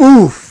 Oof.